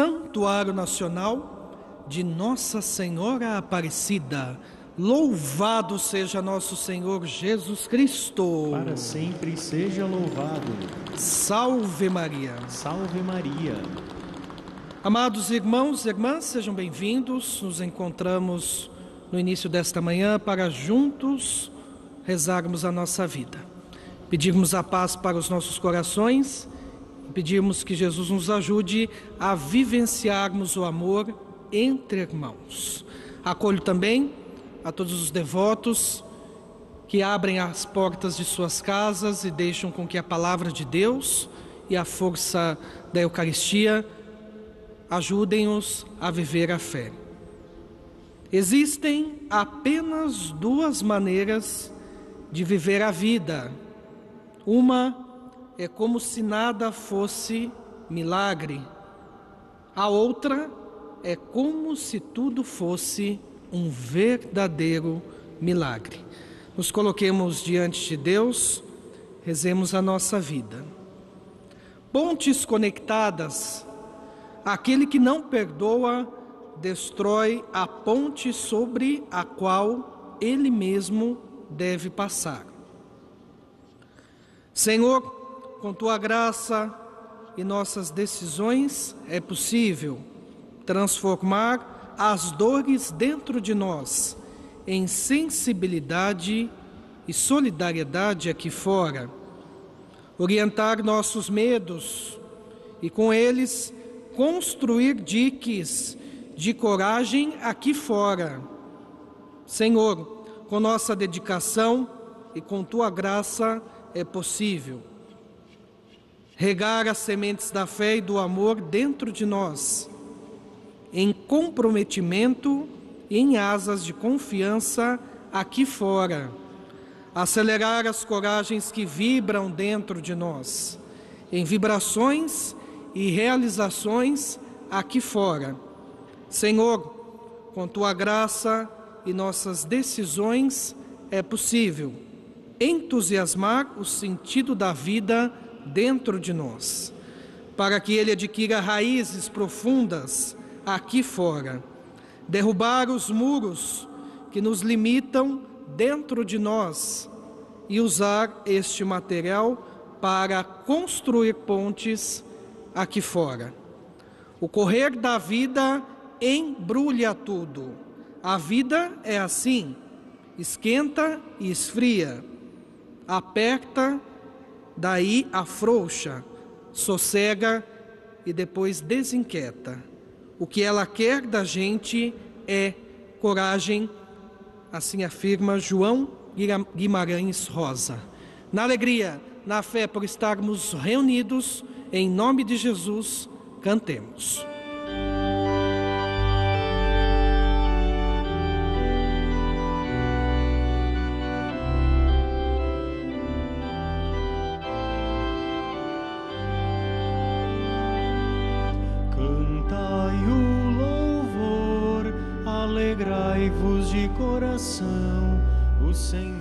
Santuário Nacional de Nossa Senhora Aparecida. Louvado seja nosso Senhor Jesus Cristo. Para sempre seja louvado. Salve Maria. Salve Maria. Amados irmãos e irmãs, sejam bem-vindos. Nos encontramos no início desta manhã para juntos rezarmos a nossa vida. Pedirmos a paz para os nossos corações Pedimos que Jesus nos ajude a vivenciarmos o amor entre irmãos. Acolho também a todos os devotos que abrem as portas de suas casas e deixam com que a palavra de Deus e a força da Eucaristia ajudem-os a viver a fé. Existem apenas duas maneiras de viver a vida. Uma é como se nada fosse milagre. A outra é como se tudo fosse um verdadeiro milagre. Nos coloquemos diante de Deus, rezemos a nossa vida. Pontes conectadas, aquele que não perdoa, destrói a ponte sobre a qual ele mesmo deve passar. Senhor, com tua graça e nossas decisões é possível transformar as dores dentro de nós em sensibilidade e solidariedade aqui fora, orientar nossos medos e com eles construir diques de coragem aqui fora. Senhor, com nossa dedicação e com tua graça é possível regar as sementes da fé e do amor dentro de nós, em comprometimento e em asas de confiança aqui fora, acelerar as coragens que vibram dentro de nós, em vibrações e realizações aqui fora. Senhor, com tua graça e nossas decisões é possível entusiasmar o sentido da vida dentro de nós, para que ele adquira raízes profundas aqui fora, derrubar os muros que nos limitam dentro de nós e usar este material para construir pontes aqui fora. O correr da vida embrulha tudo. A vida é assim: esquenta e esfria, aperta Daí afrouxa, sossega e depois desinquieta. O que ela quer da gente é coragem, assim afirma João Guimarães Rosa. Na alegria, na fé por estarmos reunidos, em nome de Jesus, cantemos. O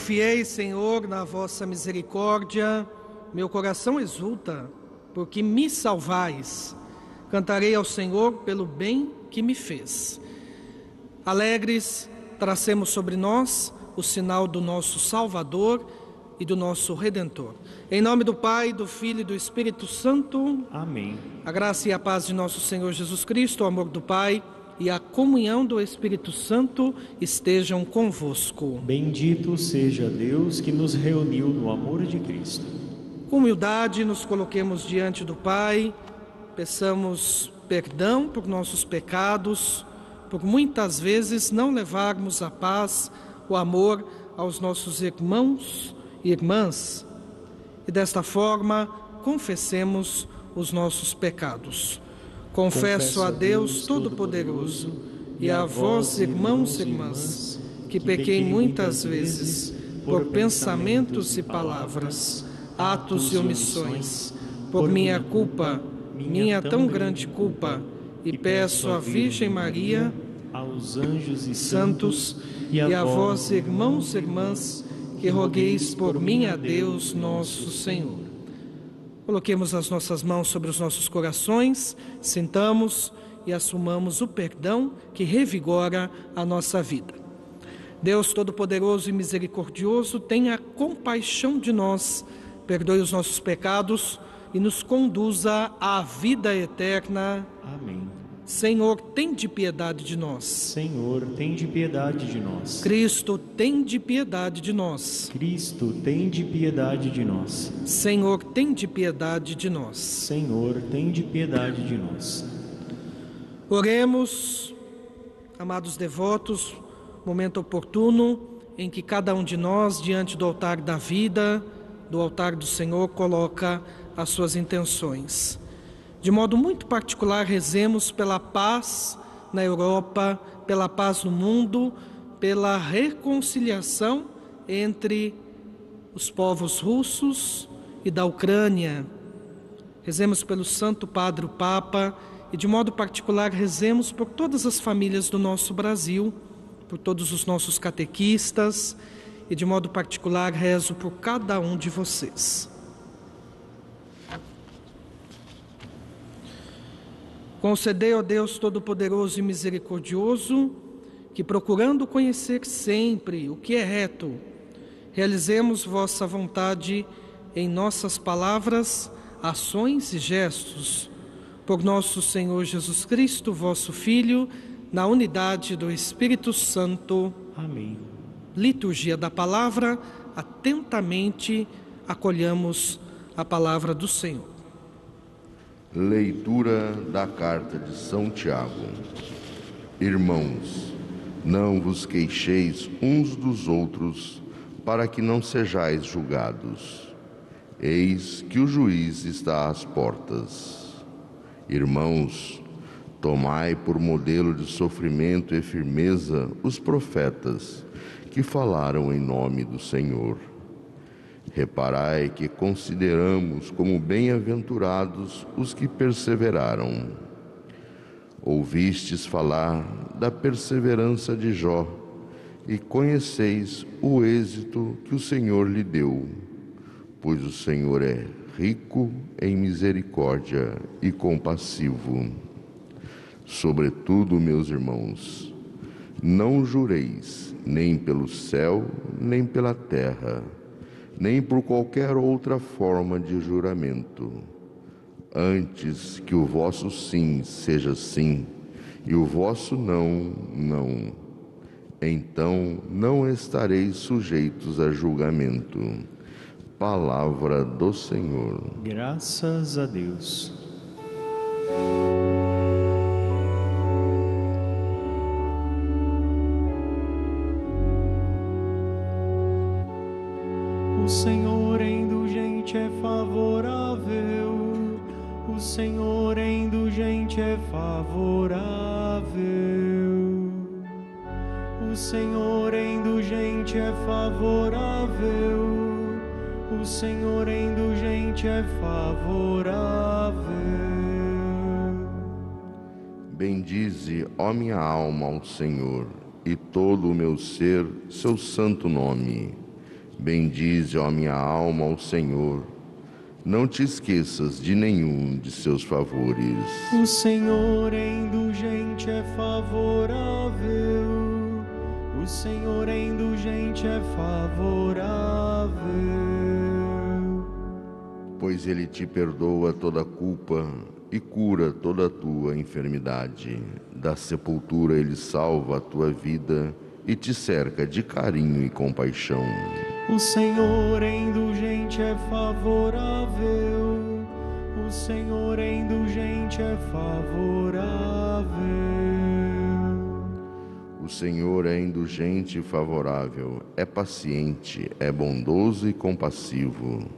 Confiei, Senhor, na vossa misericórdia. Meu coração exulta, porque me salvais. Cantarei ao Senhor pelo bem que me fez. Alegres, tracemos sobre nós o sinal do nosso Salvador e do nosso Redentor. Em nome do Pai, do Filho e do Espírito Santo. Amém. A graça e a paz de nosso Senhor Jesus Cristo, o amor do Pai e a comunhão do Espírito Santo estejam convosco. Bendito seja Deus que nos reuniu no amor de Cristo. Com humildade, nos coloquemos diante do Pai, peçamos perdão por nossos pecados, por muitas vezes não levarmos a paz, o amor aos nossos irmãos e irmãs. E desta forma, confessemos os nossos pecados. Confesso a Deus Todo-Poderoso e a vós, irmãos e irmãs, que pequei muitas vezes por pensamentos e palavras, atos e omissões, por minha culpa minha tão grande culpa, e peço à Virgem Maria, aos anjos e santos, e a vós, irmãos e irmãs, que rogueis por mim a Deus nosso Senhor. Coloquemos as nossas mãos sobre os nossos corações, sentamos e assumamos o perdão que revigora a nossa vida. Deus Todo-Poderoso e Misericordioso, tenha compaixão de nós, perdoe os nossos pecados e nos conduza à vida eterna. Amém. Senhor, tem de piedade de nós. Senhor, tem de piedade de nós. Cristo, tem de piedade de nós. Cristo, tem de piedade de nós. Senhor, tem de piedade de nós. Senhor, tem de piedade de nós. Oremos, amados devotos, momento oportuno em que cada um de nós, diante do altar da vida, do altar do Senhor, coloca as suas intenções. De modo muito particular, rezemos pela paz na Europa, pela paz no mundo, pela reconciliação entre os povos russos e da Ucrânia. Rezemos pelo Santo Padre o Papa e, de modo particular, rezemos por todas as famílias do nosso Brasil, por todos os nossos catequistas e, de modo particular, rezo por cada um de vocês. Concedei, ó Deus Todo-Poderoso e Misericordioso, que procurando conhecer sempre o que é reto, realizemos vossa vontade em nossas palavras, ações e gestos. Por nosso Senhor Jesus Cristo, vosso Filho, na unidade do Espírito Santo. Amém. Liturgia da palavra, atentamente acolhamos a palavra do Senhor. Leitura da carta de São Tiago. Irmãos, não vos queixeis uns dos outros, para que não sejais julgados. Eis que o juiz está às portas. Irmãos, tomai por modelo de sofrimento e firmeza os profetas que falaram em nome do Senhor. Reparai que consideramos como bem-aventurados os que perseveraram. Ouvistes falar da perseverança de Jó e conheceis o êxito que o Senhor lhe deu, pois o Senhor é rico em misericórdia e compassivo. Sobretudo, meus irmãos, não jureis nem pelo céu, nem pela terra nem por qualquer outra forma de juramento. Antes que o vosso sim seja sim e o vosso não, não. Então não estareis sujeitos a julgamento. Palavra do Senhor. Graças a Deus. Senhor é indulgente é favorável, o Senhor é indulgente é favorável, o Senhor é indulgente é favorável, o Senhor é indulgente é favorável. Bendize, ó minha alma, ao Senhor, e todo o meu ser, seu santo nome. Bendize, ó minha alma, ao Senhor. Não te esqueças de nenhum de seus favores. O Senhor é indulgente, é favorável. O Senhor é indulgente, é favorável. Pois ele te perdoa toda culpa e cura toda a tua enfermidade. Da sepultura ele salva a tua vida e te cerca de carinho e compaixão. O Senhor é indulgente, é favorável. O Senhor é indulgente, é favorável. O Senhor é indulgente e favorável, é paciente, é bondoso e compassivo.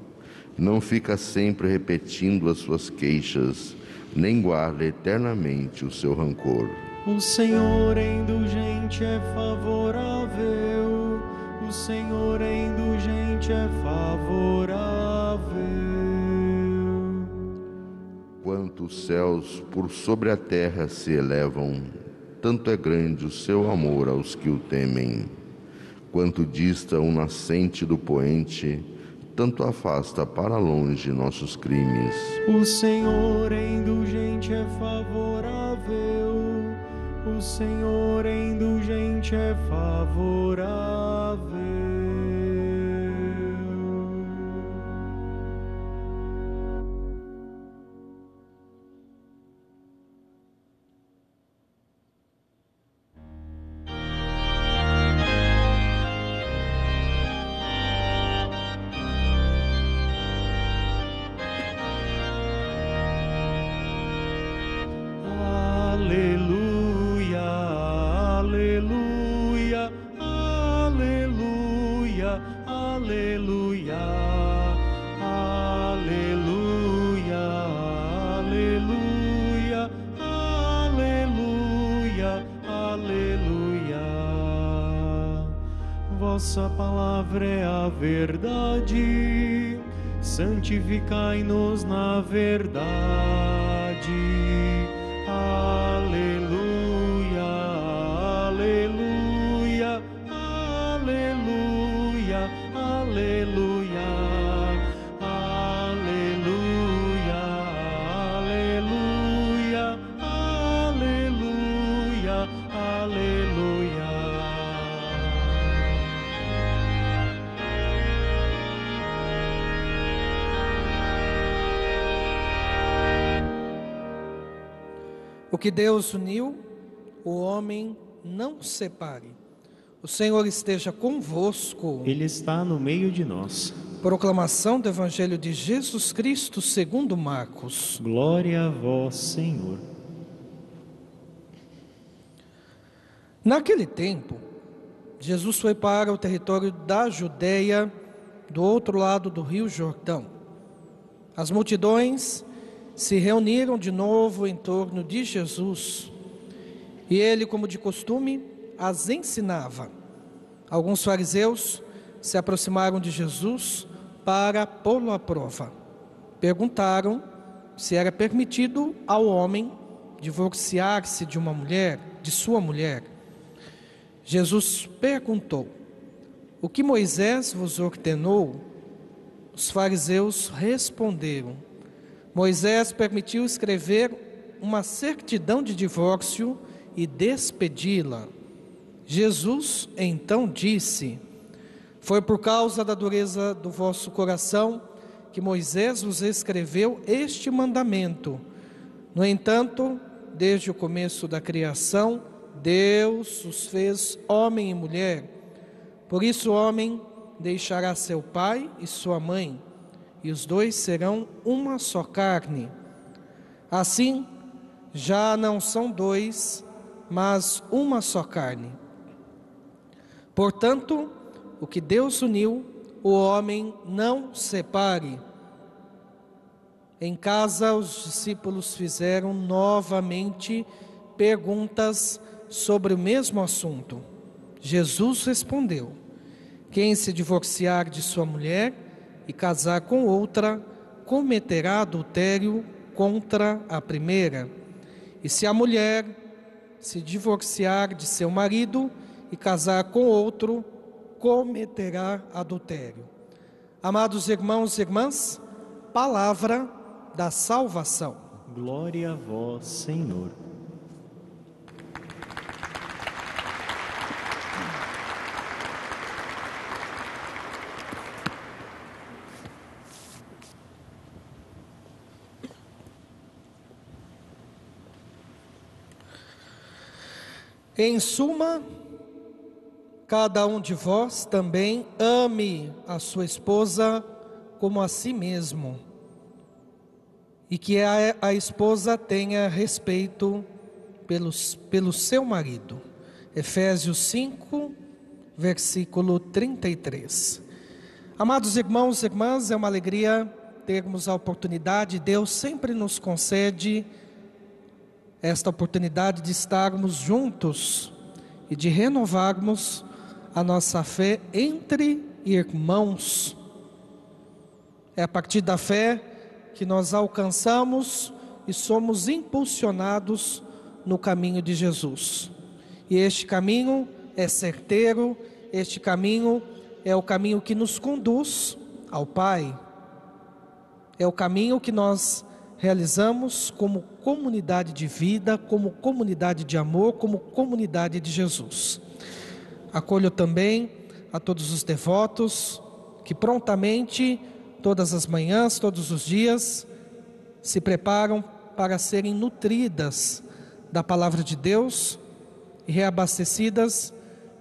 Não fica sempre repetindo as suas queixas, nem guarda eternamente o seu rancor. O Senhor é indulgente, é favorável. O Senhor é indulgente, é favorável. Quanto os céus por sobre a terra se elevam, tanto é grande o seu amor aos que o temem. Quanto dista o nascente do poente, tanto afasta para longe nossos crimes. O Senhor é indulgente, é favorável. O Senhor é indulgente, é favorável. Palavra é a verdade, santificai-nos na verdade. Que Deus uniu, o homem não separe. O Senhor esteja convosco. Ele está no meio de nós. Proclamação do Evangelho de Jesus Cristo segundo Marcos. Glória a vós, Senhor. Naquele tempo, Jesus foi para o território da Judéia, do outro lado do rio Jordão. As multidões se reuniram de novo em torno de Jesus e ele, como de costume, as ensinava. Alguns fariseus se aproximaram de Jesus para pô-lo à prova. Perguntaram se era permitido ao homem divorciar-se de uma mulher, de sua mulher. Jesus perguntou: O que Moisés vos ordenou? Os fariseus responderam: Moisés permitiu escrever uma certidão de divórcio e despedi-la. Jesus então disse: Foi por causa da dureza do vosso coração que Moisés vos escreveu este mandamento. No entanto, desde o começo da criação, Deus os fez homem e mulher. Por isso, o homem deixará seu pai e sua mãe, e os dois serão uma só carne. Assim, já não são dois, mas uma só carne. Portanto, o que Deus uniu, o homem não separe. Em casa, os discípulos fizeram novamente perguntas sobre o mesmo assunto. Jesus respondeu: Quem se divorciar de sua mulher e casar com outra, cometerá adultério contra a primeira. E se a mulher se divorciar de seu marido e casar com outro, cometerá adultério. Amados irmãos e irmãs, palavra da salvação. Glória a vós, Senhor. Em suma, cada um de vós também ame a sua esposa como a si mesmo, e que a, a esposa tenha respeito pelos, pelo seu marido. Efésios 5, versículo 33. Amados irmãos e irmãs, é uma alegria termos a oportunidade, Deus sempre nos concede esta oportunidade de estarmos juntos e de renovarmos a nossa fé entre irmãos. É a partir da fé que nós alcançamos e somos impulsionados no caminho de Jesus. E este caminho é certeiro, este caminho é o caminho que nos conduz ao Pai. É o caminho que nós realizamos como comunidade de vida, como comunidade de amor, como comunidade de Jesus. Acolho também a todos os devotos que prontamente, todas as manhãs, todos os dias, se preparam para serem nutridas da palavra de Deus e reabastecidas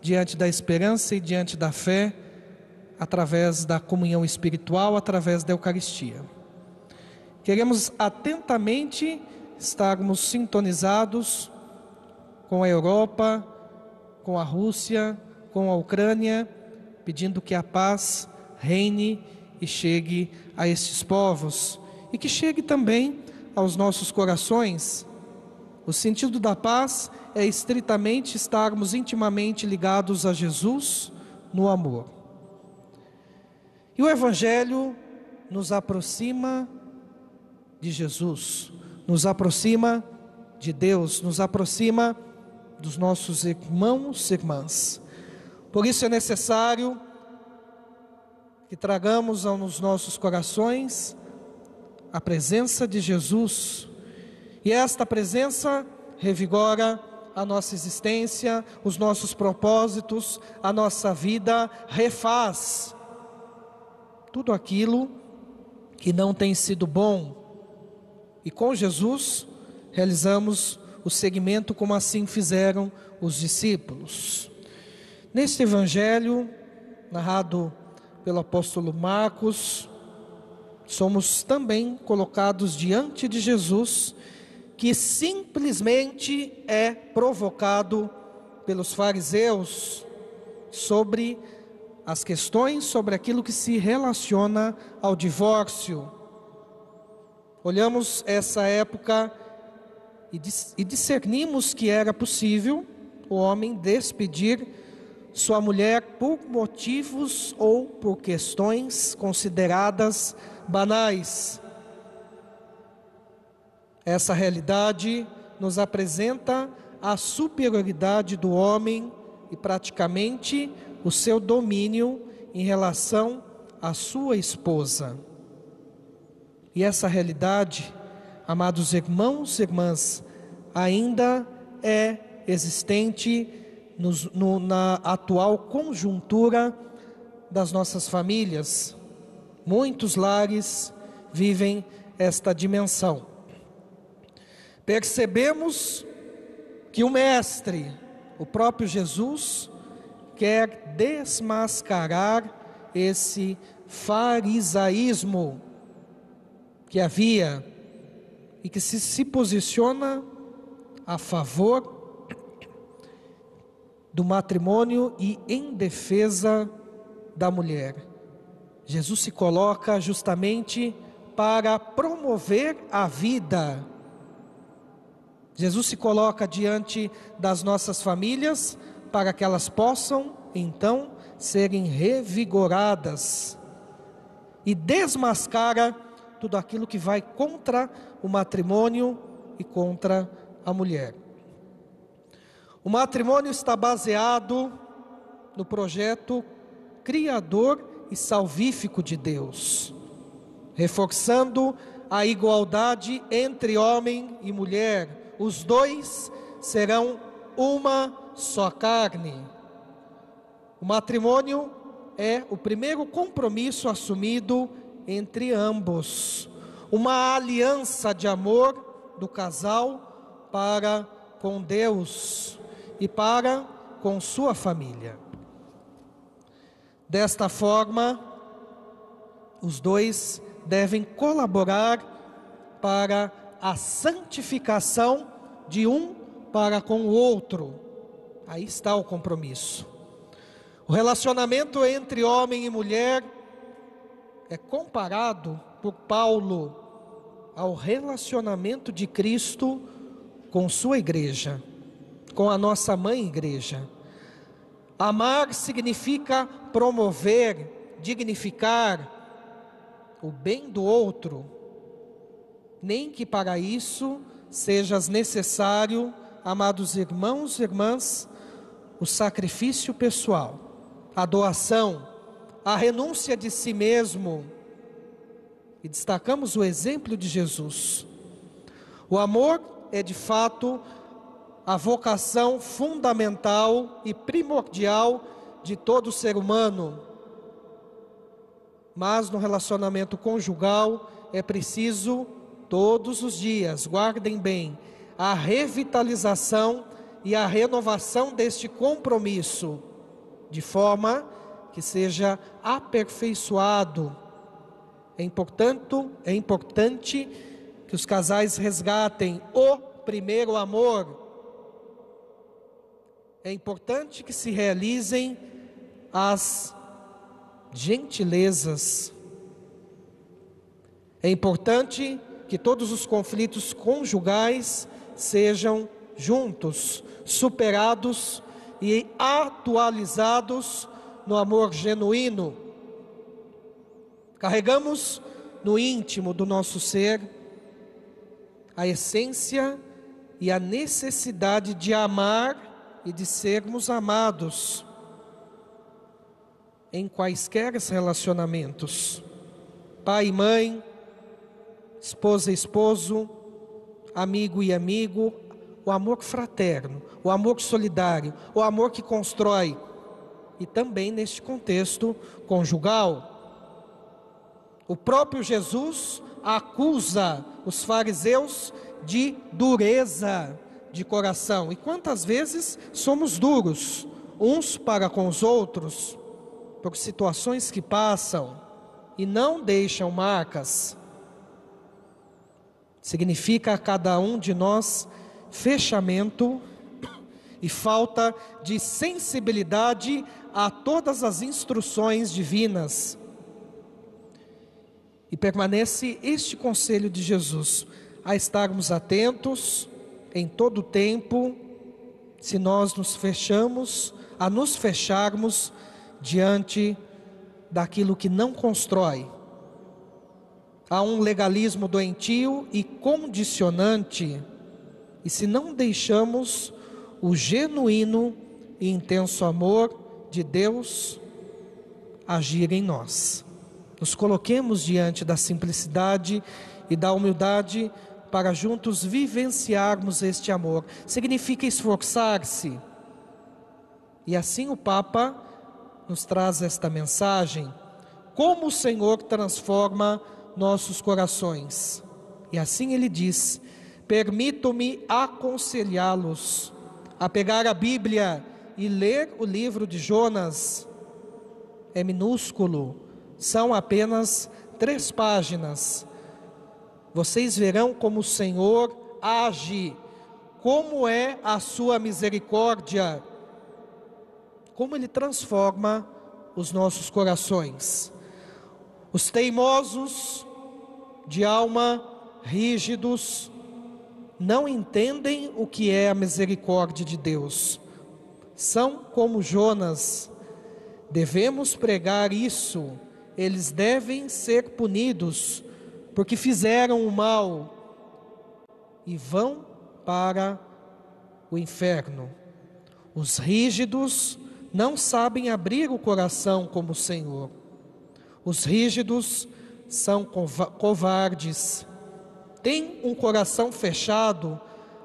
diante da esperança e diante da fé, através da comunhão espiritual, através da Eucaristia. Queremos atentamente estarmos sintonizados com a Europa, com a Rússia, com a Ucrânia, pedindo que a paz reine e chegue a estes povos e que chegue também aos nossos corações. O sentido da paz é estritamente estarmos intimamente ligados a Jesus no amor. E o Evangelho nos aproxima de Jesus, nos aproxima de Deus, nos aproxima dos nossos irmãos e irmãs. Por isso é necessário que tragamos aos nossos corações a presença de Jesus, e esta presença revigora a nossa existência, os nossos propósitos, a nossa vida, refaz tudo aquilo que não tem sido bom. E com Jesus realizamos o segmento como assim fizeram os discípulos. Neste evangelho, narrado pelo apóstolo Marcos, somos também colocados diante de Jesus que simplesmente é provocado pelos fariseus sobre as questões sobre aquilo que se relaciona ao divórcio. Olhamos essa época e discernimos que era possível o homem despedir sua mulher por motivos ou por questões consideradas banais. Essa realidade nos apresenta a superioridade do homem e praticamente o seu domínio em relação à sua esposa. E essa realidade, amados irmãos e irmãs, ainda é existente nos, no, na atual conjuntura das nossas famílias. Muitos lares vivem esta dimensão percebemos que o Mestre, o próprio Jesus, quer desmascarar esse farisaísmo que havia e que se, se posiciona a favor do matrimônio e em defesa da mulher. Jesus se coloca justamente para promover a vida Jesus se coloca diante das nossas famílias para que elas possam então serem revigoradas e desmascara tudo aquilo que vai contra o matrimônio e contra a mulher. O matrimônio está baseado no projeto criador e salvífico de Deus, reforçando a igualdade entre homem e mulher, os dois serão uma só carne. O matrimônio é o primeiro compromisso assumido entre ambos, uma aliança de amor do casal para com Deus e para com sua família. Desta forma, os dois devem colaborar para a santificação de um para com o outro. Aí está o compromisso. O relacionamento entre homem e mulher é comparado por Paulo ao relacionamento de Cristo com sua igreja, com a nossa mãe igreja. Amar significa promover, dignificar o bem do outro, nem que para isso seja necessário, amados irmãos e irmãs, o sacrifício pessoal, a doação, a renúncia de si mesmo. E destacamos o exemplo de Jesus. O amor é de fato a vocação fundamental e primordial de todo ser humano. Mas no relacionamento conjugal é preciso todos os dias, guardem bem, a revitalização e a renovação deste compromisso, de forma que seja aperfeiçoado. É importante, é importante que os casais resgatem o primeiro amor. É importante que se realizem as gentilezas. É importante que todos os conflitos conjugais sejam juntos superados e atualizados no amor genuíno. Carregamos no íntimo do nosso ser a essência e a necessidade de amar e de sermos amados em quaisquer relacionamentos. Pai e mãe, esposa e esposo, amigo e amigo, o amor fraterno, o amor solidário, o amor que constrói, e também neste contexto conjugal. O próprio Jesus acusa os fariseus de dureza de coração. E quantas vezes somos duros uns para com os outros, por situações que passam e não deixam marcas significa a cada um de nós fechamento e falta de sensibilidade a todas as instruções divinas. E permanece este conselho de Jesus, a estarmos atentos em todo o tempo, se nós nos fechamos, a nos fecharmos diante daquilo que não constrói, Há um legalismo doentio e condicionante, e se não deixamos o genuíno e intenso amor de Deus agir em nós. Nos coloquemos diante da simplicidade e da humildade para juntos vivenciarmos este amor. Significa esforçar-se. E assim o Papa nos traz esta mensagem: como o Senhor transforma nossos corações. E assim ele diz: Permito-me aconselhá-los a pegar a Bíblia e ler o livro de Jonas. É minúsculo, são apenas três páginas. Vocês verão como o Senhor age, como é a sua misericórdia, como ele transforma os nossos corações. Os teimosos, de alma rígidos, não entendem o que é a misericórdia de Deus. São como Jonas. Devemos pregar isso. Eles devem ser punidos porque fizeram o mal e vão para o inferno. Os rígidos não sabem abrir o coração como o Senhor. Os rígidos são covardes, têm um coração fechado,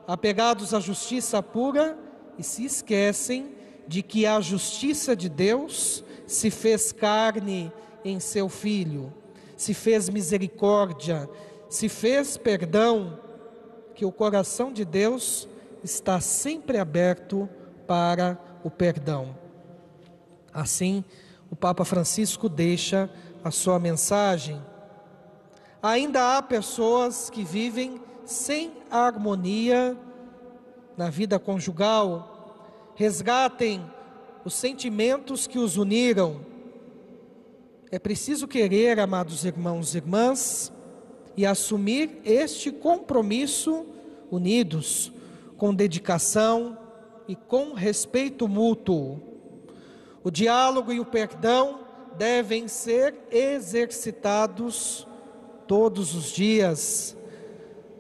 apegados à justiça pura e se esquecem de que a justiça de Deus se fez carne em seu filho, se fez misericórdia, se fez perdão, que o coração de Deus está sempre aberto para o perdão. Assim, o Papa Francisco deixa a sua mensagem. Ainda há pessoas que vivem sem harmonia na vida conjugal. Resgatem os sentimentos que os uniram. É preciso querer, amados irmãos e irmãs, e assumir este compromisso unidos, com dedicação e com respeito mútuo. O diálogo e o perdão devem ser exercitados todos os dias,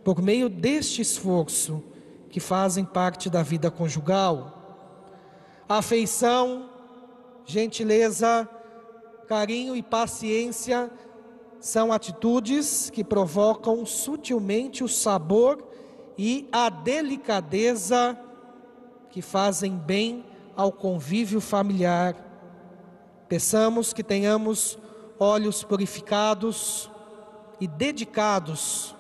por meio deste esforço que fazem parte da vida conjugal. Afeição, gentileza, carinho e paciência são atitudes que provocam sutilmente o sabor e a delicadeza que fazem bem ao convívio familiar. Peçamos que tenhamos olhos purificados e dedicados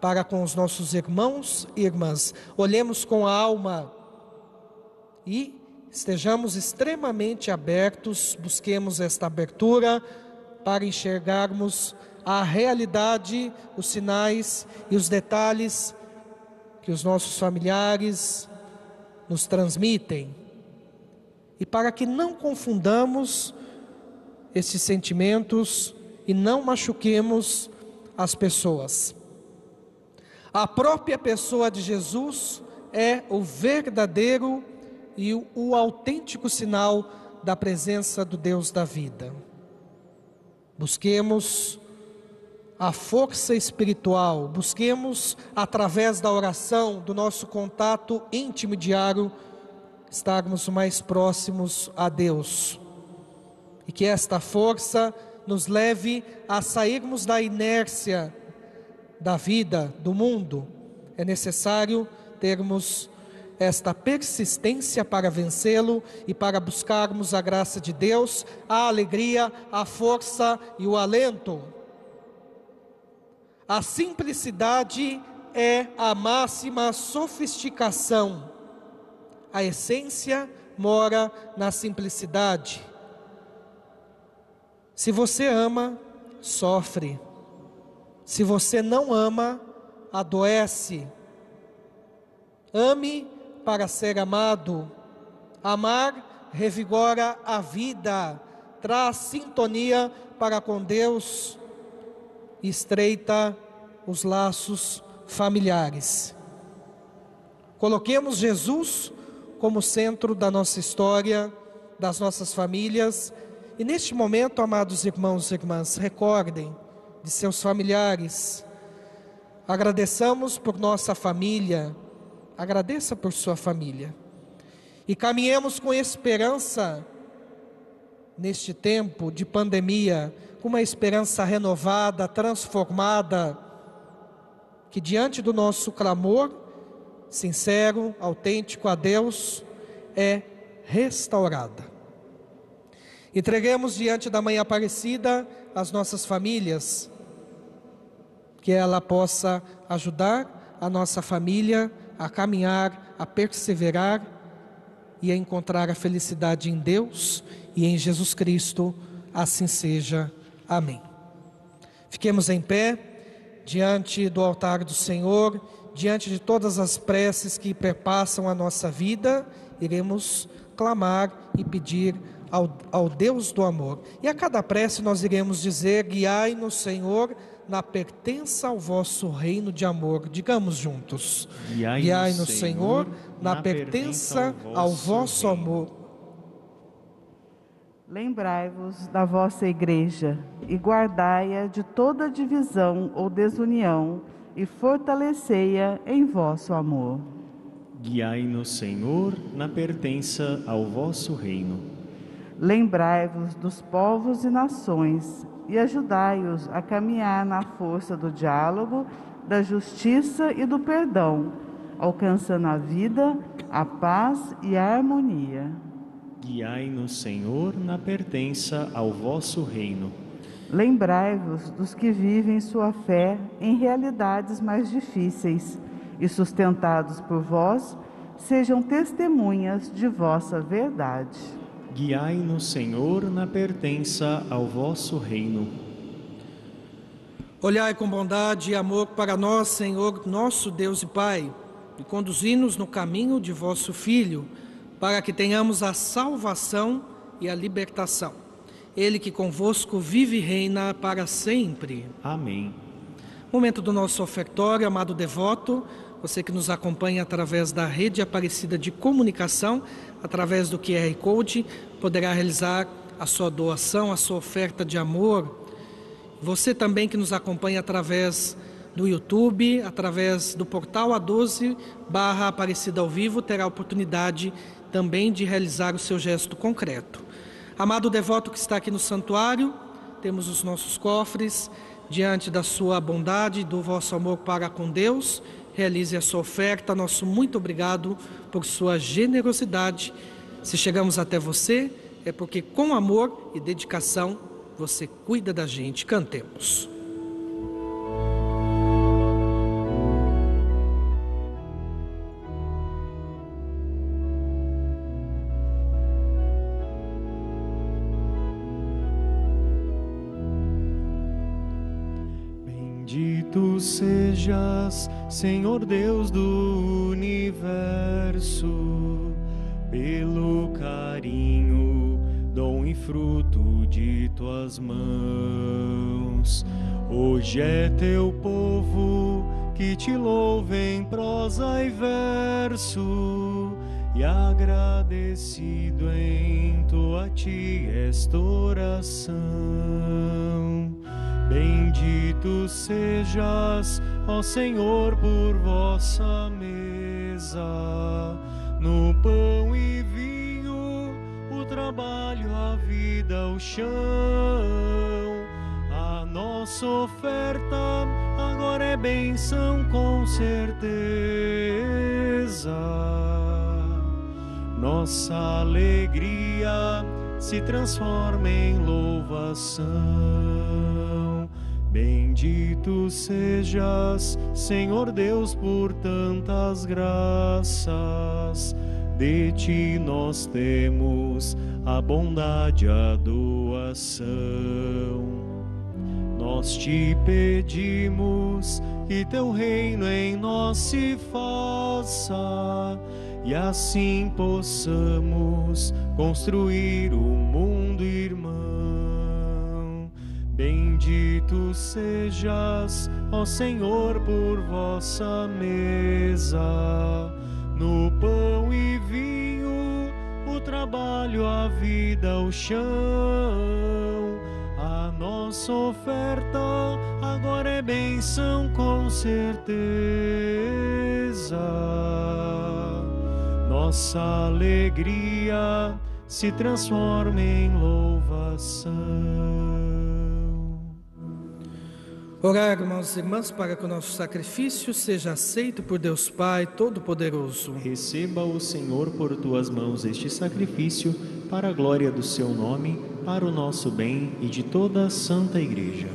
para com os nossos irmãos e irmãs. Olhemos com a alma e estejamos extremamente abertos, busquemos esta abertura para enxergarmos a realidade, os sinais e os detalhes que os nossos familiares nos transmitem. E para que não confundamos esses sentimentos e não machuquemos as pessoas. A própria pessoa de Jesus é o verdadeiro e o autêntico sinal da presença do Deus da vida. Busquemos a força espiritual, busquemos através da oração, do nosso contato íntimo e diário, estarmos mais próximos a Deus. E que esta força nos leve a sairmos da inércia da vida, do mundo. É necessário termos esta persistência para vencê-lo e para buscarmos a graça de Deus, a alegria, a força e o alento. A simplicidade é a máxima sofisticação. A essência mora na simplicidade. Se você ama, sofre. Se você não ama, adoece. Ame para ser amado. Amar revigora a vida, traz sintonia para com Deus, estreita os laços familiares. Coloquemos Jesus como centro da nossa história, das nossas famílias e neste momento, amados irmãos e irmãs, recordem de seus familiares. Agradeçamos por nossa família, agradeça por sua família. E caminhemos com esperança neste tempo de pandemia, com uma esperança renovada, transformada, que diante do nosso clamor sincero, autêntico a Deus, é restaurada. Entreguemos diante da Mãe Aparecida as nossas famílias, que ela possa ajudar a nossa família a caminhar, a perseverar e a encontrar a felicidade em Deus e em Jesus Cristo. Assim seja. Amém. Fiquemos em pé diante do altar do Senhor, diante de todas as preces que perpassam a nossa vida, iremos clamar e pedir ao, ao Deus do amor. E a cada prece nós iremos dizer: Guiai-nos, Senhor, na pertença ao vosso reino de amor. Digamos juntos: Guiai-nos, Guiai Senhor, na pertença ao vosso amor. Lembrai-vos da vossa igreja e guardai-a de toda divisão ou desunião e fortalecei-a em vosso amor. Guiai-nos, Senhor, na pertença ao vosso reino Lembrai-vos dos povos e nações e ajudai-os a caminhar na força do diálogo, da justiça e do perdão, alcançando a vida, a paz e a harmonia. Guiai-nos, Senhor, na pertença ao vosso reino. Lembrai-vos dos que vivem sua fé em realidades mais difíceis e, sustentados por vós, sejam testemunhas de vossa verdade. Guiai-nos, Senhor, na pertença ao vosso reino. Olhai com bondade e amor para nós, Senhor, nosso Deus e Pai, e conduzi-nos no caminho de vosso Filho, para que tenhamos a salvação e a libertação. Ele que convosco vive e reina para sempre. Amém. Momento do nosso ofertório, amado devoto, você que nos acompanha através da rede Aparecida de Comunicação, através do QR Code, poderá realizar a sua doação, a sua oferta de amor. Você também que nos acompanha através do YouTube, através do portal A12 barra Aparecida ao Vivo, terá a oportunidade também de realizar o seu gesto concreto. Amado devoto que está aqui no santuário, temos os nossos cofres diante da sua bondade, do vosso amor para com Deus. Realize a sua oferta. Nosso muito obrigado por sua generosidade. Se chegamos até você, é porque com amor e dedicação você cuida da gente. Cantemos. Bendito sejas, Senhor Deus do universo, pelo carinho, dom e fruto de tuas mãos. Hoje é teu povo que te louva em prosa e verso, e agradecido em tua ti esta oração. Bendito sejas, ó Senhor, por vossa mesa, no pão e vinho, o trabalho, a vida, o chão. A nossa oferta agora é benção com certeza. Nossa alegria se transforma em louvação. Bendito sejas, Senhor Deus, por tantas graças. De ti nós temos a bondade, a doação. Nós te pedimos que teu reino em nós se faça e assim possamos construir o mundo irmão. Bendito sejas, ó Senhor, por vossa mesa, no pão e vinho, o trabalho, a vida, o chão. A nossa oferta agora é benção com certeza. Nossa alegria se transforma em louvação. Orar, irmãos e irmãs, para que o nosso sacrifício seja aceito por Deus Pai Todo-Poderoso. Receba o Senhor por tuas mãos este sacrifício, para a glória do seu nome, para o nosso bem e de toda a Santa Igreja.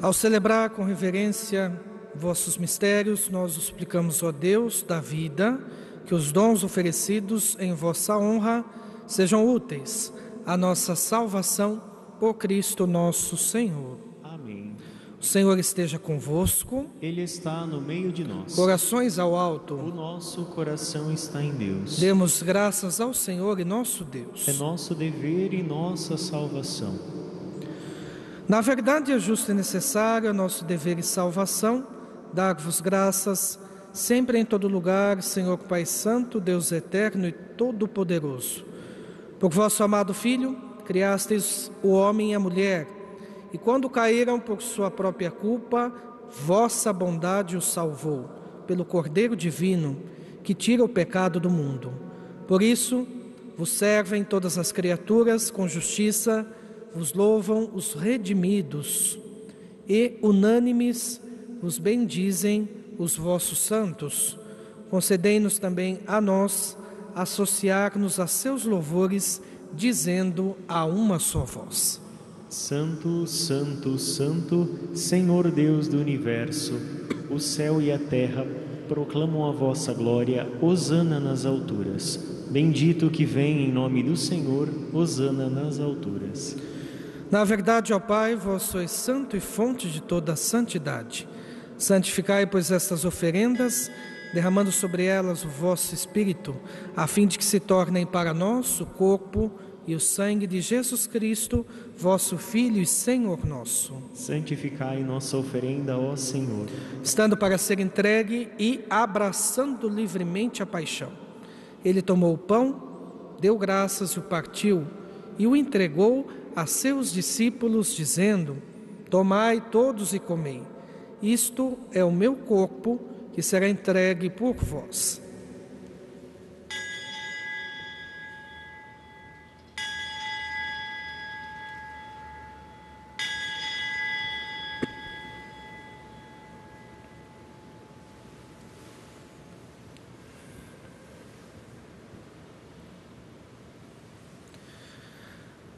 Ao celebrar com reverência vossos mistérios, nós os suplicamos, ó Deus da vida, que os dons oferecidos em vossa honra sejam úteis à nossa salvação por Cristo nosso Senhor. O Senhor esteja convosco, Ele está no meio de nós. corações ao O alto. nosso coração está em Deus. Demos graças ao Senhor e nosso Deus. É nosso dever e nossa salvação. Na verdade, é justo e necessário, é nosso dever e salvação, dar-vos graças, sempre em todo lugar, Senhor Pai Santo, Deus eterno e todo-poderoso. Por vosso amado Filho, criastes o homem e a mulher, e quando caíram por sua própria culpa, vossa bondade os salvou, pelo Cordeiro Divino, que tira o pecado do mundo. Por isso, vos servem todas as criaturas com justiça, vos louvam os redimidos, e unânimes vos bendizem os vossos santos. Concedei-nos também a nós associar-nos a seus louvores, dizendo a uma só voz. Santo, Santo, Santo, Senhor Deus do universo, o céu e a terra proclamam a vossa glória, hosana nas alturas. Bendito que vem em nome do Senhor, hosana nas alturas. Na verdade, ó Pai, vós sois santo e fonte de toda a santidade. Santificai, pois, estas oferendas, derramando sobre elas o vosso Espírito, a fim de que se tornem para nós o corpo e o sangue de Jesus Cristo, vosso Filho e Senhor nosso. Santificai nossa oferenda, ó Senhor. Estando para ser entregue e abraçando livremente a paixão. Ele tomou o pão, deu graças e o partiu, e o entregou a seus discípulos, dizendo: Tomai todos e comei. Isto é o meu corpo que será entregue por vós.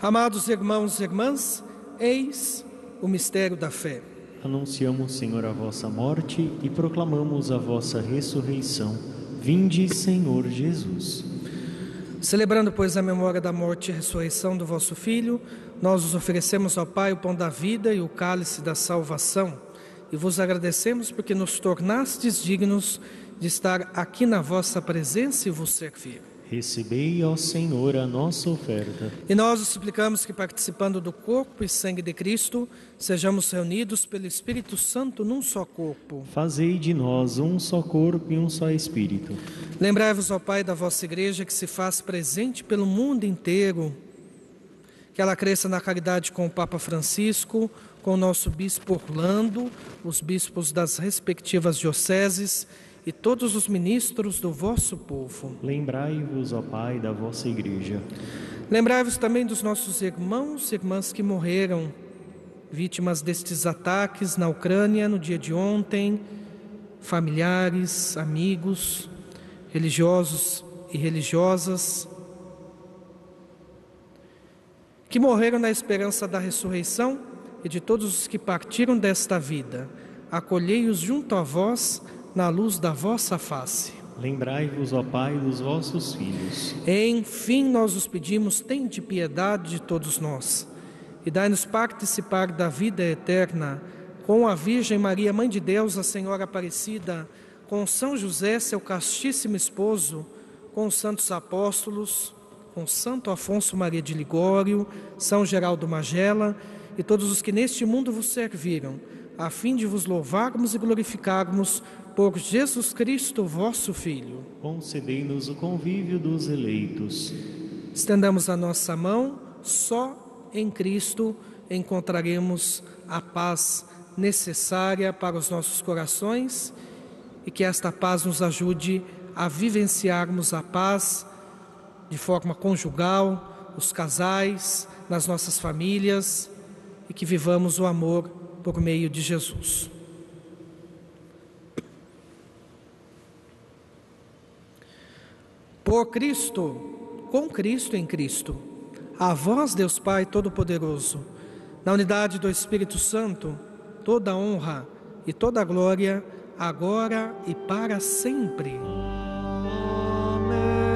Amados irmãos e irmãs, eis o mistério da fé. Anunciamos, Senhor, a vossa morte e proclamamos a vossa ressurreição. Vinde, Senhor Jesus. Celebrando, pois, a memória da morte e ressurreição do vosso Filho, nós os oferecemos ao Pai o pão da vida e o cálice da salvação. E vos agradecemos porque nos tornastes dignos de estar aqui na vossa presença e vos servir. Recebei, ó Senhor, a nossa oferta. E nós os suplicamos que, participando do corpo e sangue de Cristo, sejamos reunidos pelo Espírito Santo num só corpo. Fazei de nós um só corpo e um só Espírito. Lembrai-vos, ó Pai, da vossa igreja que se faz presente pelo mundo inteiro. Que ela cresça na caridade com o Papa Francisco, com o nosso bispo Orlando, os bispos das respectivas dioceses e todos os ministros do vosso povo. Lembrai-vos, ó Pai, da vossa igreja. Lembrai-vos também dos nossos irmãos e irmãs que morreram, vítimas destes ataques na Ucrânia no dia de ontem, familiares, amigos, religiosos e religiosas, que morreram na esperança da ressurreição e de todos os que partiram desta vida. Acolhei-os junto a vós na luz da vossa face. Lembrai-vos, ó Pai, dos vossos filhos. Enfim, nós os pedimos, tende piedade de todos nós e dai-nos participar da vida eterna com a Virgem Maria, Mãe de Deus, a Senhora Aparecida, com São José, seu castíssimo esposo, com os santos apóstolos, com Santo Afonso Maria de Ligório, São Geraldo Magela e todos os que neste mundo vos serviram, a fim de vos louvarmos e glorificarmos por Jesus Cristo, vosso Filho. Concedei-nos o convívio dos eleitos. Estendamos a nossa mão, só em Cristo encontraremos a paz necessária para os nossos corações e que esta paz nos ajude a vivenciarmos a paz de forma conjugal, os casais, nas nossas famílias e que vivamos o amor por meio de Jesus. Por Cristo, com Cristo em Cristo, a vós, Deus Pai Todo-Poderoso, na unidade do Espírito Santo, toda honra e toda glória, agora e para sempre. Amém.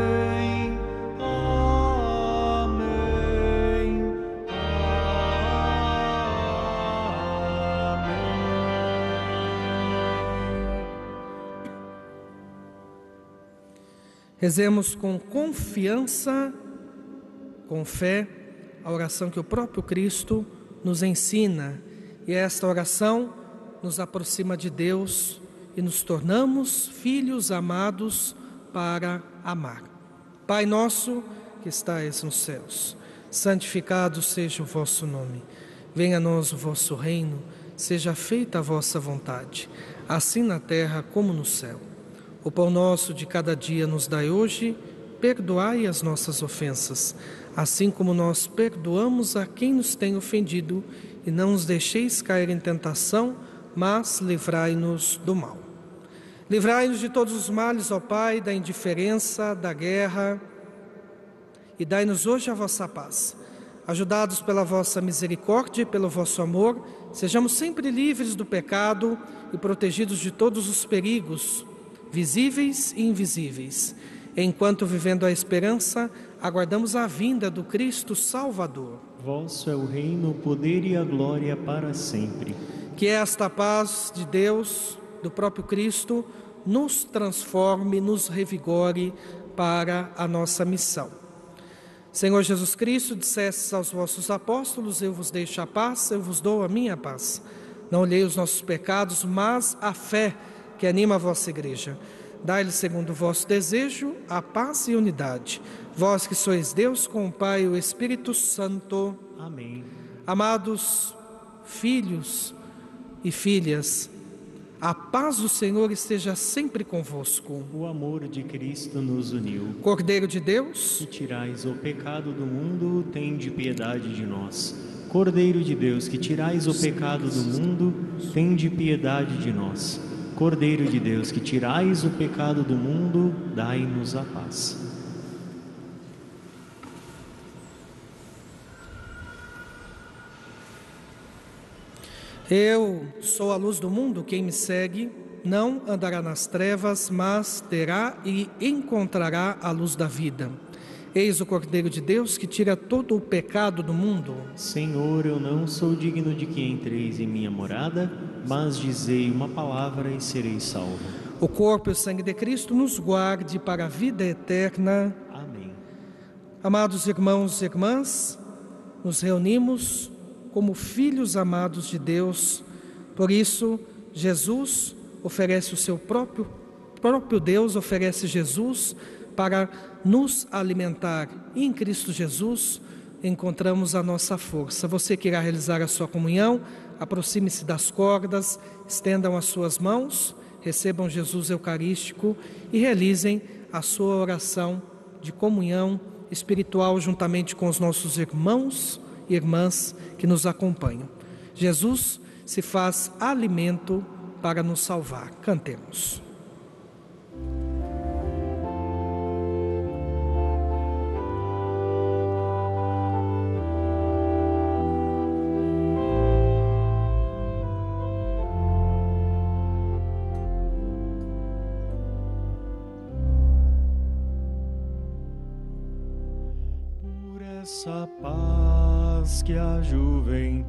Rezemos com confiança, com fé, a oração que o próprio Cristo nos ensina. E esta oração nos aproxima de Deus e nos tornamos filhos amados para amar. Pai nosso que estais nos céus, santificado seja o vosso nome. Venha a nós o vosso reino, seja feita a vossa vontade, assim na terra como no céu. O pão nosso de cada dia nos dai hoje, perdoai as nossas ofensas, assim como nós perdoamos a quem nos tem ofendido, e não nos deixeis cair em tentação, mas livrai-nos do mal. Livrai-nos de todos os males, ó Pai, da indiferença, da guerra, e dai-nos hoje a vossa paz. Ajudados pela vossa misericórdia e pelo vosso amor, sejamos sempre livres do pecado e protegidos de todos os perigos, visíveis e invisíveis, enquanto vivendo a esperança, aguardamos a vinda do Cristo Salvador. Vosso é o reino, o poder e a glória para sempre. Que esta paz de Deus, do próprio Cristo, nos transforme, nos revigore para a nossa missão. Senhor Jesus Cristo, dissestes aos vossos apóstolos: Eu vos deixo a paz, eu vos dou a minha paz. Não olhei os nossos pecados, mas a fé que anima a vossa igreja. Dai-lhe, segundo o vosso desejo, a paz e unidade. Vós que sois Deus com o Pai e o Espírito Santo. Amém. Amados filhos e filhas, a paz do Senhor esteja sempre convosco. O amor de Cristo nos uniu. Cordeiro de Deus, que tirais o pecado do mundo, tende piedade de nós. Cordeiro de Deus, que tirais o pecado do mundo, tende piedade de nós. Cordeiro de Deus, que tirais o pecado do mundo, dai-nos a paz. Eu sou a luz do mundo, quem me segue não andará nas trevas, mas terá e encontrará a luz da vida. Eis o Cordeiro de Deus que tira todo o pecado do mundo. Senhor, eu não sou digno de que entreis em minha morada, mas dizei uma palavra e serei salvo. O corpo e o sangue de Cristo nos guarde para a vida eterna. Amém. Amados irmãos e irmãs, nos reunimos como filhos amados de Deus. Por isso, Jesus oferece o seu próprio próprio Deus oferece Jesus para nos alimentar. Em Cristo Jesus encontramos a nossa força. Você que irá realizar a sua comunhão, aproxime-se das cordas, estendam as suas mãos, recebam Jesus Eucarístico e realizem a sua oração de comunhão espiritual juntamente com os nossos irmãos e irmãs que nos acompanham. Jesus se faz alimento para nos salvar. Cantemos.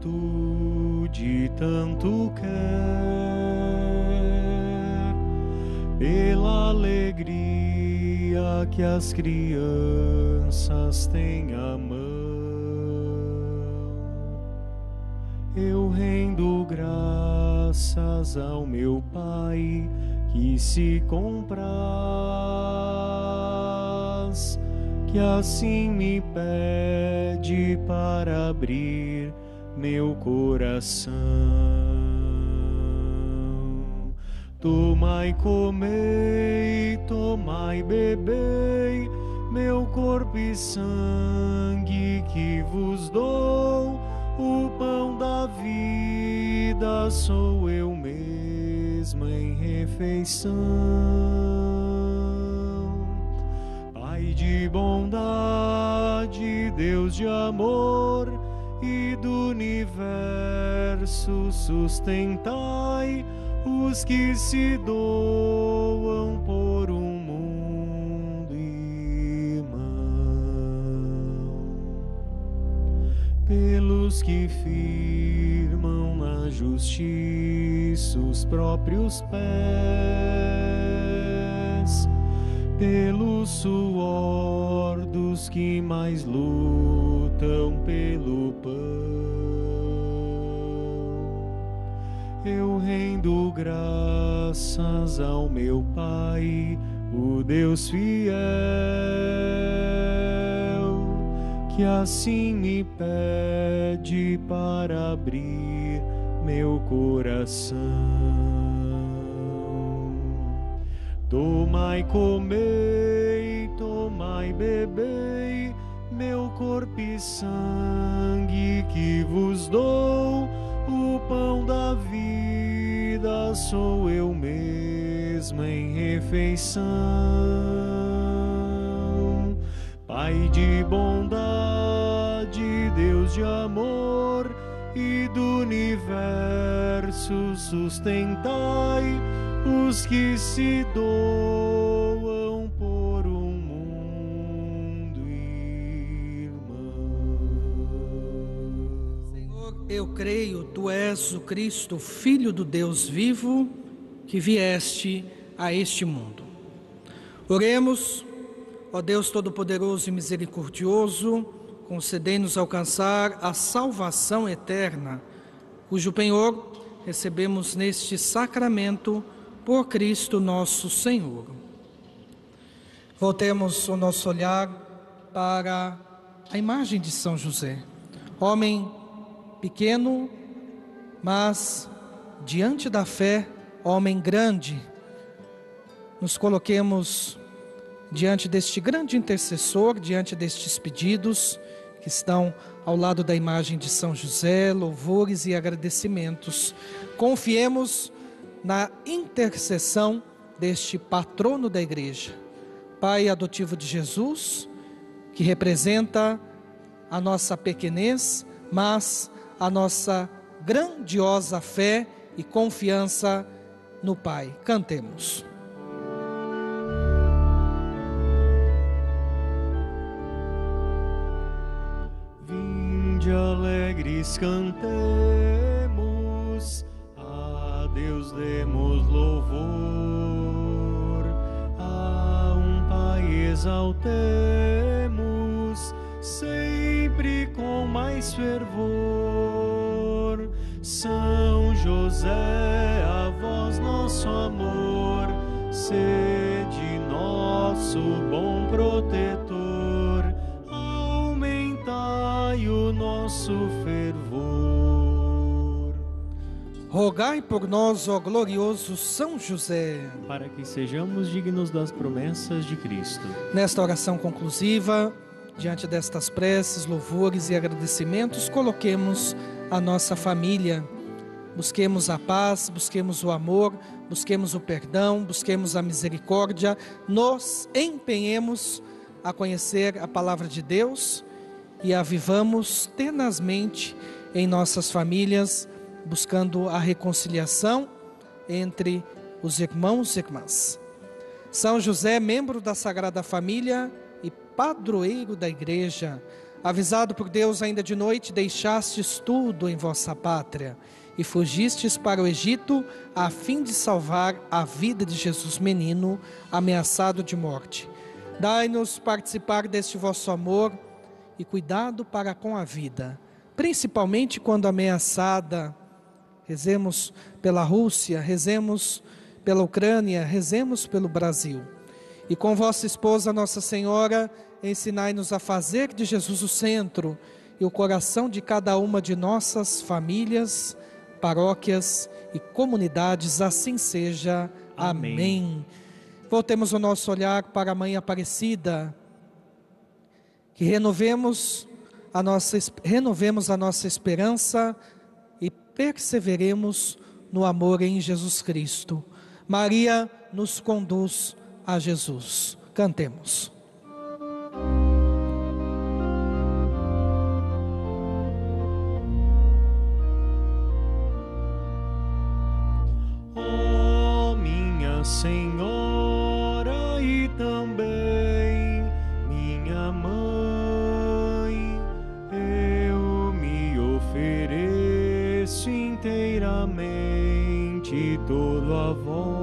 Juventude tanto quer, pela alegria que as crianças têm à mão, eu rendo graças ao meu Pai que se compraz que assim me pede para abrir meu coração. Tomai, comei, tomai, bebei, meu corpo e sangue que vos dou, o pão da vida sou eu mesmo em refeição. Pai de bondade, Deus de amor universo, sustentai os que se doam por um mundo irmão, pelos que firmam na justiça os próprios pés pelo suor dos que mais lutam pelo pão. Rendo graças ao meu Pai, o Deus fiel, que assim me pede para abrir meu coração. Tomai, comei, tomai, bebei, meu corpo e sangue que vos dou, o pão da vida sou eu mesmo em refeição. Pai de bondade, Deus de amor e do universo sustentai os que se doam eu creio, tu és o Cristo, Filho do Deus vivo, que vieste a este mundo. Oremos, ó Deus Todo-Poderoso e Misericordioso, concedei-nos alcançar a salvação eterna, cujo penhor recebemos neste sacramento por Cristo nosso Senhor. Voltemos o nosso olhar para a imagem de São José, homem pequeno, mas diante da fé, homem grande. Nos coloquemos diante deste grande intercessor, diante destes pedidos que estão ao lado da imagem de São José, louvores e agradecimentos. Confiemos na intercessão deste patrono da igreja, Pai adotivo de Jesus, que representa a nossa pequenez, mas a nossa grandiosa fé e confiança no Pai. Cantemos. Vinde alegres cantemos, a Deus demos louvor, a um Pai exaltemos, sempre com mais fervor. São José, a vós nosso amor, sede nosso bom protetor, aumentai o nosso fervor. Rogai por nós, ó glorioso São José. Para que sejamos dignos das promessas de Cristo. Nesta oração conclusiva, diante destas preces, louvores e agradecimentos, coloquemos a nossa família. Busquemos a paz, busquemos o amor, busquemos o perdão, busquemos a misericórdia, nos empenhemos a conhecer a palavra de Deus e a vivamos tenazmente em nossas famílias, buscando a reconciliação entre os irmãos e irmãs. São José, membro da Sagrada Família padroeiro da Igreja, avisado por Deus ainda de noite, deixastes tudo em vossa pátria e fugistes para o Egito a fim de salvar a vida de Jesus menino, ameaçado de morte. Dai-nos participar deste vosso amor e cuidado para com a vida, principalmente quando ameaçada. Rezemos pela Rússia, rezemos pela Ucrânia, rezemos pelo Brasil. E com vossa esposa, Nossa Senhora, ensinai-nos a fazer de Jesus o centro e o coração de cada uma de nossas famílias, paróquias e comunidades. Assim seja. Amém. Amém. Voltemos o nosso olhar para a Mãe Aparecida. Que renovemos a nossa, renovemos a nossa esperança e perseveremos no amor em Jesus Cristo. Maria nos conduz a Jesus. Cantemos. Minha Senhora e também minha mãe, eu me ofereço inteiramente todo a vós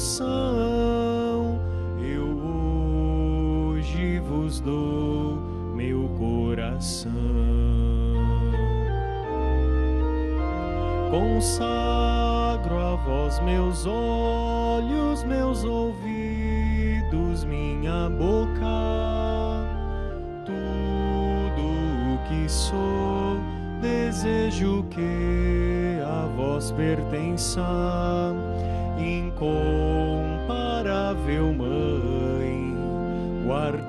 devoção eu hoje vos dou meu coração. Consagro a vós meus olhos, meus ouvidos, minha boca, tudo o que sou, desejo que a vós pertença, incomparável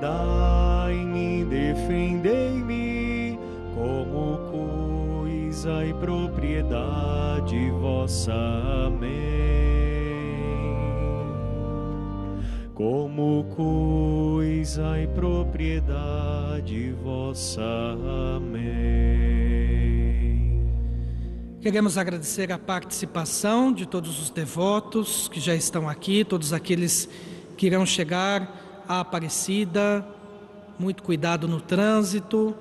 guardai-me, defendei-me como coisa e propriedade vossa. Amém. Como coisa e propriedade vossa. Amém. Queremos agradecer a participação de todos os devotos que já estão aqui, todos aqueles que irão chegar à Aparecida. Muito cuidado no trânsito,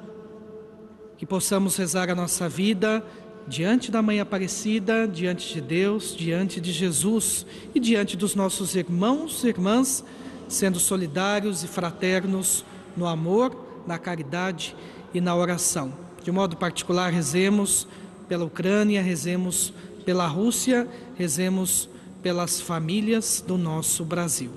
que possamos rezar a nossa vida diante da Mãe Aparecida, diante de Deus, diante de Jesus e diante dos nossos irmãos e irmãs, sendo solidários e fraternos no amor, na caridade e na oração. De modo particular, rezemos pela Ucrânia, rezemos pela Rússia, rezemos pelas famílias do nosso Brasil.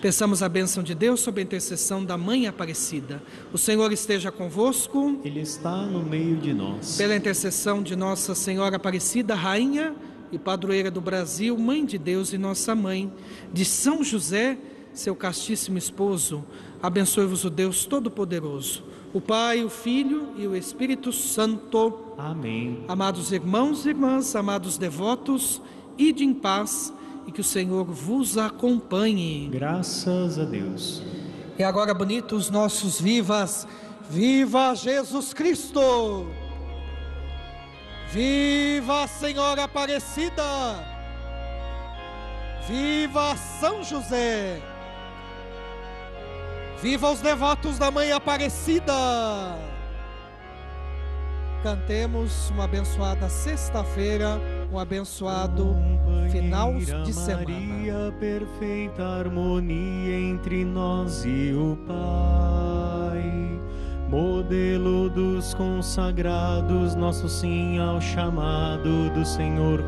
Peçamos a bênção de Deus sob a intercessão da Mãe Aparecida. O Senhor esteja convosco. Ele está no meio de nós. Pela intercessão de Nossa Senhora Aparecida, Rainha e Padroeira do Brasil, Mãe de Deus e Nossa Mãe, de São José, seu castíssimo esposo, abençoe-vos o Deus Todo-Poderoso, o Pai, o Filho e o Espírito Santo. Amém. Amados irmãos e irmãs, amados devotos, ide em paz e que o Senhor vos acompanhe. Graças a Deus. E agora, bonitos nossos vivas, viva Jesus Cristo! Viva a Senhora Aparecida! Viva São José! Viva os devotos da Mãe Aparecida! Cantemos uma abençoada sexta-feira, um abençoado final de semana. Maria, perfeita harmonia entre nós e o Pai. Modelo dos consagrados, nosso sim ao chamado do Senhor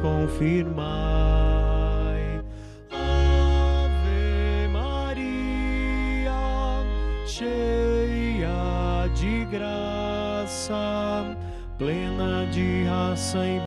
Maria, cheia de graça, plena de raça e